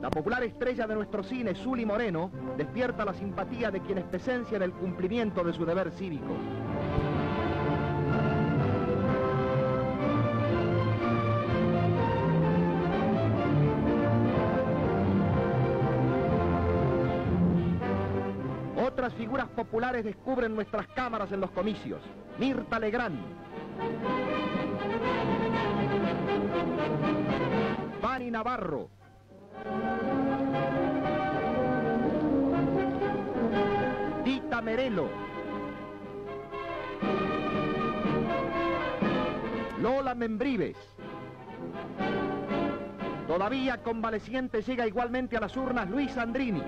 La popular estrella de nuestro cine, Zuli Moreno, despierta la simpatía de quienes presencian el cumplimiento de su deber cívico. Otras figuras populares descubren nuestras cámaras en los comicios. Mirta Legrand. Fanny Navarro. Merelo. Lola Membrives. Todavía convaleciente llega igualmente a las urnas Luis Andrini.